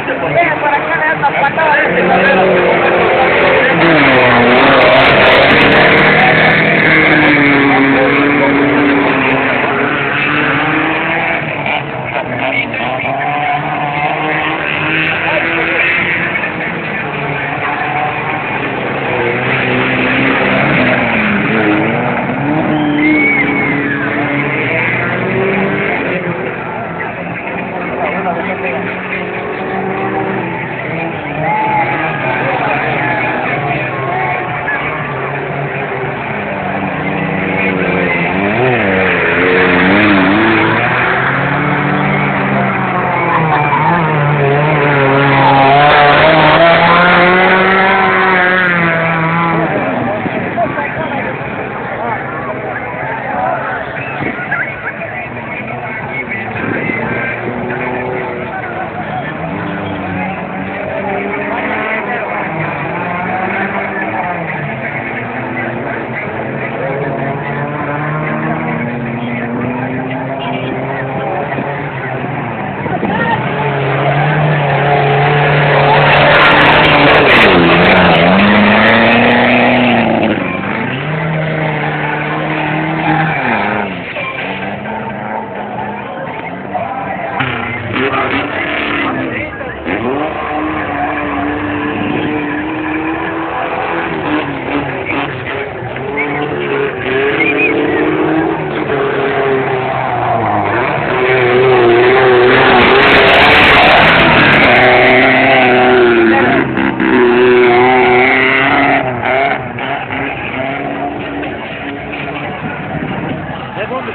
Venga, para acá,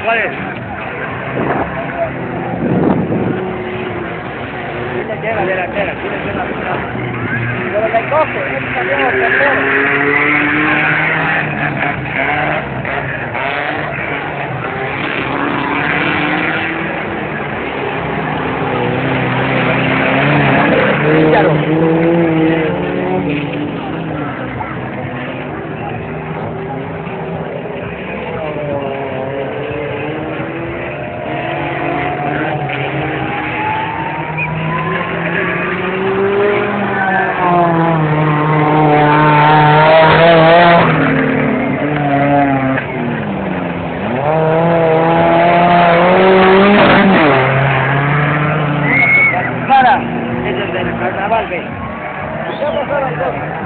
¿De dónde sale? Tiene que la delantera, tiene que la delantera. Pero le coge, él Para, es el del carnaval, ve. Ya pasaron dos.